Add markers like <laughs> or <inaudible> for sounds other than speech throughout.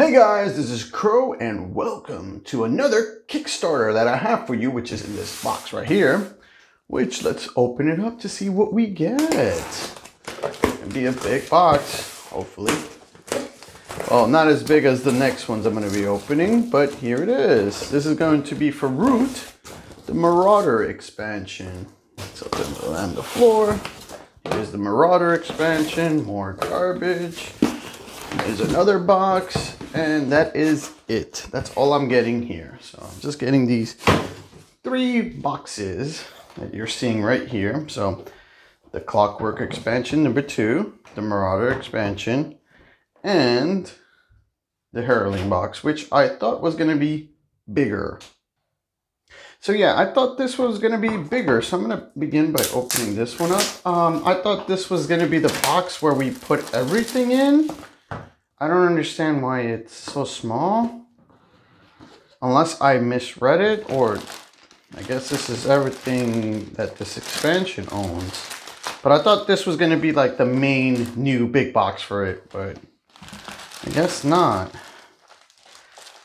Hey guys, this is Crow and welcome to another Kickstarter that I have for you, which is in this box right here. Which, let's open it up to see what we get. It'll be a big box, hopefully. Well, not as big as the next ones I'm to be opening, but here it is. This is going to be for Root, the Marauder expansion. Let's open it on the floor. Here's the Marauder expansion, more garbage. There's another box, and that is it. That's all I'm getting here. So I'm just getting these three boxes that you're seeing right here. So the Clockwork expansion number two, the Marauder expansion, and the Heralding box, which I thought was going to be bigger. So yeah, I thought this was going to be bigger. So I'm going to begin by opening this one up. Um, I thought this was going to be the box where we put everything in. I don't understand why it's so small. Unless I misread it or I guess this is everything that this expansion owns. But I thought this was going to be like the main new big box for it, but I guess not.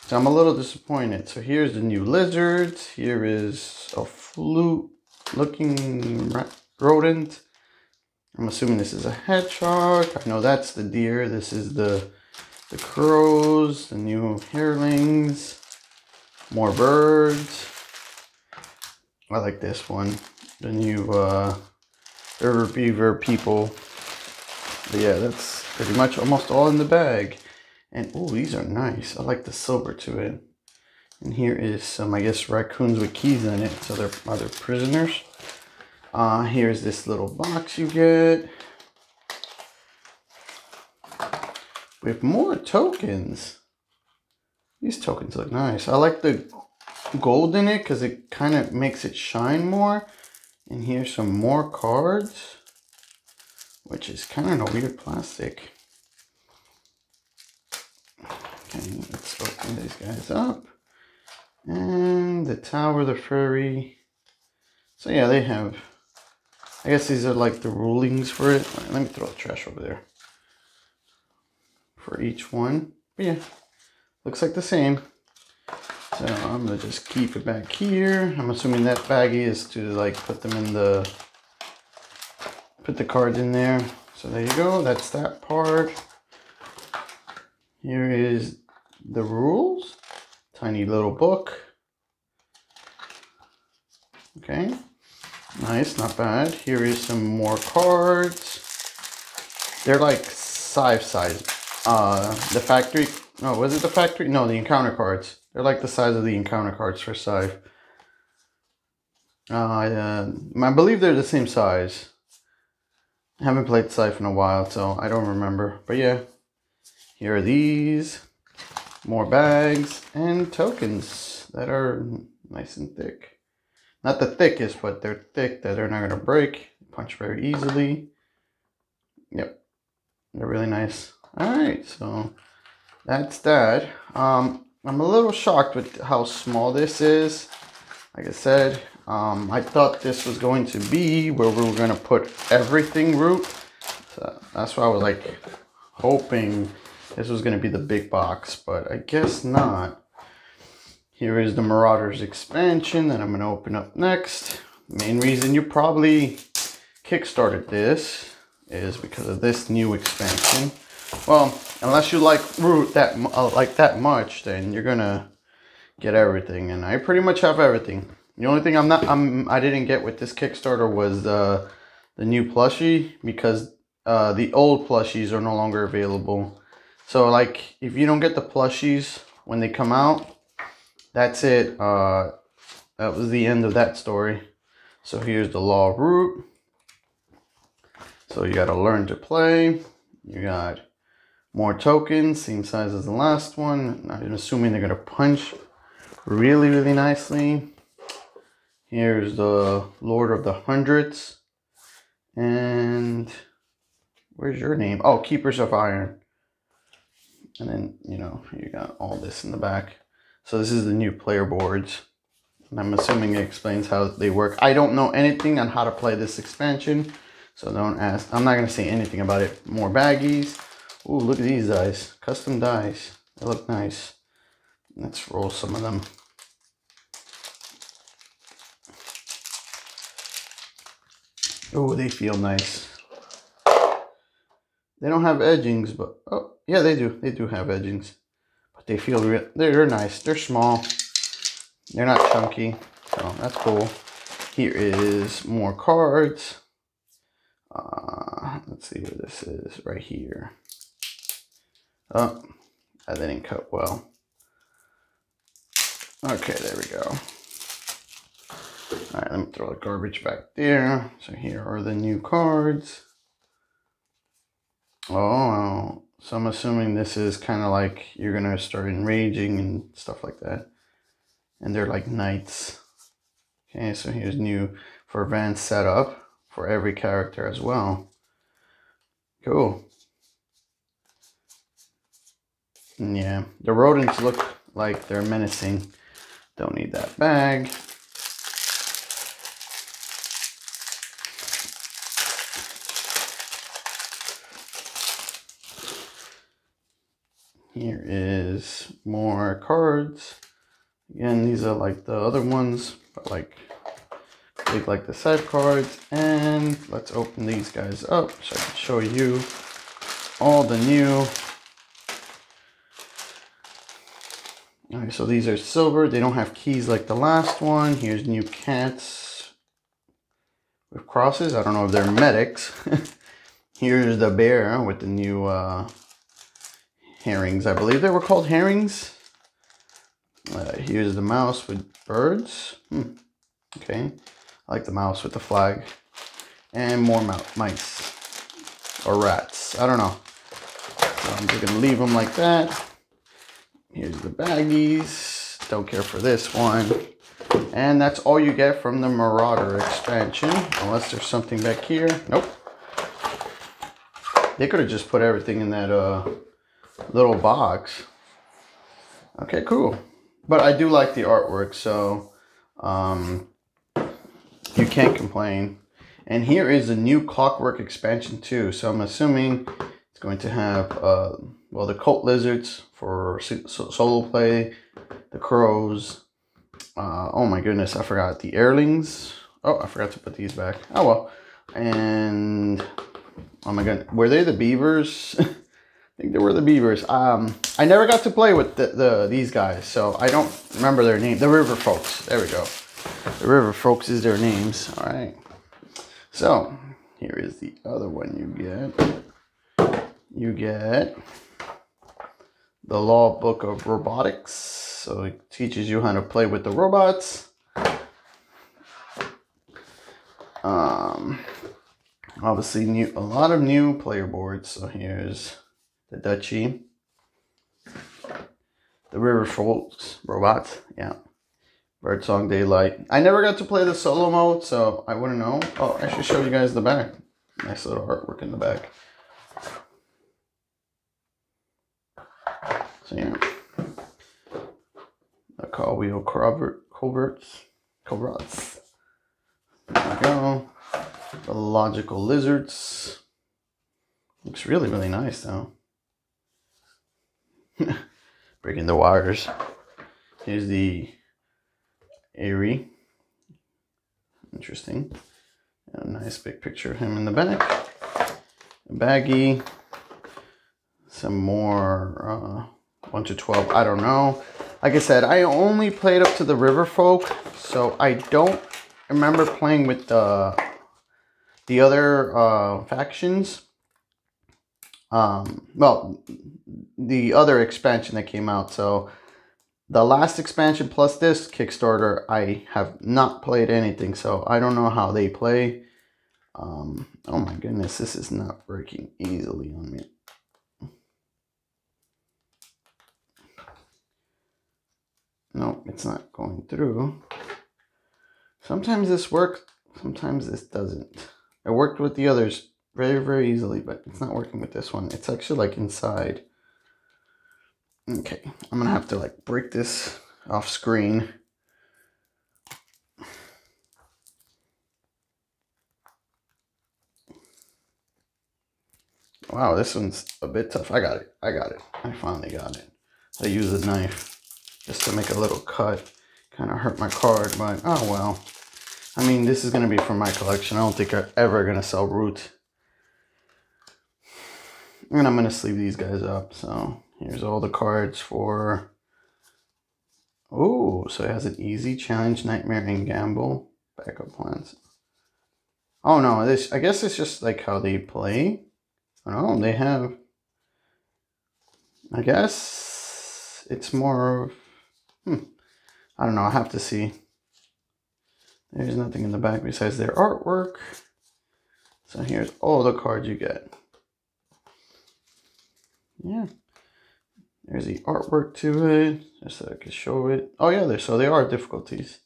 So I'm a little disappointed. So here's the new lizards. Here is a flute looking rodent. I'm assuming this is a hedgehog. I know that's the deer. This is the the crows, the new hirelings, more birds. I like this one. The new uh, river beaver people. But yeah, that's pretty much almost all in the bag. And oh, these are nice. I like the silver to it. And here is some, I guess, raccoons with keys in it. So they're other prisoners. Uh, here's this little box you get. With more tokens. These tokens look nice. I like the gold in it because it kind of makes it shine more. And here's some more cards. Which is kind of a weird plastic. Okay, let's open these guys up. And the tower, the furry. So yeah, they have, I guess these are like the rulings for it. Right, let me throw the trash over there. For each one. But yeah, looks like the same. So I'm gonna just keep it back here. I'm assuming that baggie is to like put them in the, put the cards in there. So there you go, that's that part. Here is the rules. Tiny little book. Okay. Nice, not bad. Here is some more cards. They're like Scythe size. Uh, the factory, no, was it the factory? No, the encounter cards. They're like the size of the encounter cards for Scythe. Uh, uh, I believe they're the same size. I haven't played Scythe in a while, so I don't remember. But yeah, here are these. More bags and tokens that are nice and thick. Not the thickest, but they're thick that they're not going to break. Punch very easily. Yep. They're really nice. Alright, so that's that. Um, I'm a little shocked with how small this is. Like I said, um, I thought this was going to be where we were going to put everything root. So that's why I was like hoping this was going to be the big box, but I guess not. Here is the Marauders expansion that I'm going to open up next. Main reason you probably kickstarted this is because of this new expansion. Well, unless you like Root that uh, like that much, then you're gonna get everything, and I pretty much have everything. The only thing I'm not I'm I didn't get with this Kickstarter was uh, the new plushie because uh, the old plushies are no longer available. So like if you don't get the plushies when they come out, that's it. Uh, that was the end of that story. So here's the Law Root. So you got to learn to play. You got more tokens, same size as the last one. I'm assuming they're to punch really, really nicely. Here's the Lord of the Hundreds. And where's your name? Oh, Keepers of Iron. And then, you know, you got all this in the back. So this is the new player boards. And I'm assuming it explains how they work. I don't know anything on how to play this expansion. So don't ask. I'm not going to say anything about it. More baggies. Ooh, look at these dice. Custom dice. They look nice. Let's roll some of them. Oh, they feel nice. They don't have edgings, but oh yeah, they do. They do have edgings, but they feel real. They're nice. They're small. They're not chunky, so that's cool. Here is more cards. Uh, let's see what this is. Right here. Oh, that didn't cut well. Okay, there we go. All right, let me throw the garbage back there. So here are the new cards. Oh, so I'm assuming this is kind of like you're going to start enraging and stuff like that. And they're like knights. Okay, so here's new for advanced setup for every character as well. Cool. And yeah, the rodents look like they're menacing. Don't need that bag. Here is more cards. Again, these are like the other ones, but like big like the Scythe cards. And let's open these guys up so I can show you all the new. Alright, so these are silver. They don't have keys like the last one. Here's new cats with crosses. I don't know if they're medics. <laughs> Here's the bear with the new uh, herrings. I believe they were called herrings. Uh, here's the mouse with birds. Hmm. Okay. I like the mouse with the flag. And more mice. Or rats. I don't know. So I'm just going to leave them like that. Here's the baggies. Don't care for this one. And that's all you get from the Marauder expansion. Unless there's something back here. Nope. They could have just put everything in that uh, little box. Okay, cool. But I do like the artwork, so um, you can't complain. And here is a new Clockwork expansion too. So I'm assuming it's going to have, uh, well, the Cult Lizards for solo play, the Crows. Uh, oh my goodness, I forgot the Airlings. Oh, I forgot to put these back. Oh well. And, oh my god, were they the Beavers? <laughs> I think they were the Beavers. Um, I never got to play with the, the these guys, so I don't remember their name. The River Folks. There we go. The River Folks is their names. All right. So here is the other one you get. You get the Law Book of Robotics. So it teaches you how to play with the robots. Um, obviously, new a lot of new player boards. So here's the Duchy, the River Folks robots, yeah. Birdsong Daylight. I never got to play the solo mode, so I wouldn't know. Oh, I should show you guys the back. Nice little artwork in the back. So yeah. The Caldwell Covert, Coverts. Coverts. There we go. The Logical Lizards. Looks really, really nice though. <laughs> breaking the wires. Here's the Eyrie. Interesting. And a nice big picture of him in the back. A baggie. Some more uh, 1 to 12. I don't know. Like I said, I only played up to the River Folk. So I don't remember playing with the, the other uh, factions. Um, well, the other expansion that came out. So the last expansion plus this Kickstarter, I have not played anything. So I don't know how they play. Um, oh my goodness, this is not working easily on me. No, it's not going through. Sometimes this works, sometimes this doesn't. It worked with the others very, very easily, but it's not working with this one. It's actually like inside. Okay, I'm gonna have to like break this off screen. Wow, this one's a bit tough. I got it. I got it. I finally got it. I use a knife just to make a little cut. Kind of hurt my card, but oh well. I mean, this is going to be for my collection. I don't think I'm ever going to sell root. And I'm going to sleeve these guys up. So here's all the cards for... Oh, so it has an easy challenge, nightmare, and gamble. Backup plans. Oh no, this I guess it's just like how they play. Oh, they have I guess it's more of hmm, I don't know, I have to see. There's nothing in the back besides their artwork. So here's all the cards you get. Yeah. There's the artwork to it, just so I can show it. Oh yeah, there. so there are difficulties.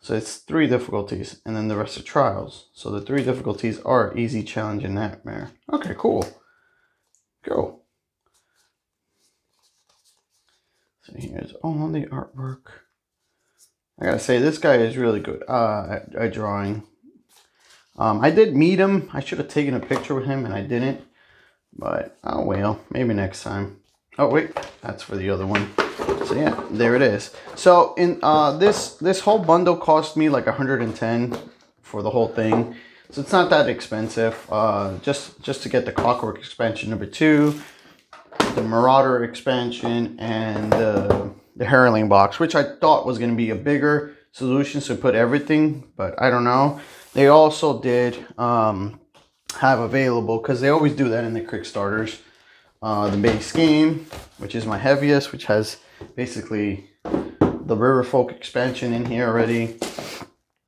So it's three difficulties, and then the rest are trials. So the three difficulties are easy, challenge, and nightmare. Okay. Cool. So here's all the artwork. I gotta say, this guy is really good uh, at, at drawing. Um, I did meet him. I should have taken a picture with him, and I didn't. But, oh well, maybe next time. Oh, wait, that's for the other one. So yeah, there it is. So in uh, this this whole bundle cost me like 110 for the whole thing. So it's not that expensive. Uh, just just to get the Clockwork expansion number two, the Marauder expansion, and the the Heralding box, which I thought was going to be a bigger solution to put everything, but I don't know. They also did um, have available because they always do that in the Kickstarters. Uh, the base game, which is my heaviest, which has basically the River Folk expansion in here already.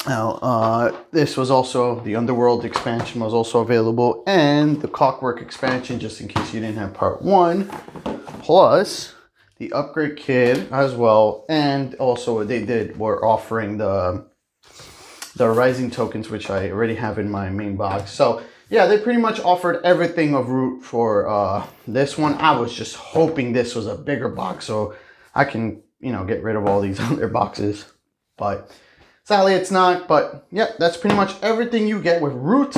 Now, uh, this was also, the Underworld expansion was also available, and the Clockwork expansion, just in case you didn't have part one, plus the Upgrade Kit as well, and also they did, were offering the, the Rising tokens, which I already have in my main box. So, yeah, they pretty much offered everything of Root for uh, this one. I was just hoping this was a bigger box, so I can, you know, get rid of all these <laughs> other boxes. But sadly, it's not. But yeah, that's pretty much everything you get with Root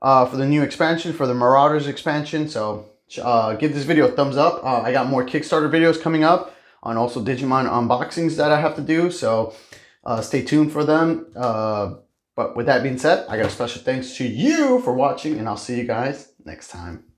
uh, for the new expansion, for the Marauders expansion. So uh, give this video a thumbs up. Uh, I got more Kickstarter videos coming up on also Digimon unboxings that I have to do. So uh, stay tuned for them. Uh, but with that being said, I got a special thanks to you for watching, and I'll see you guys next time.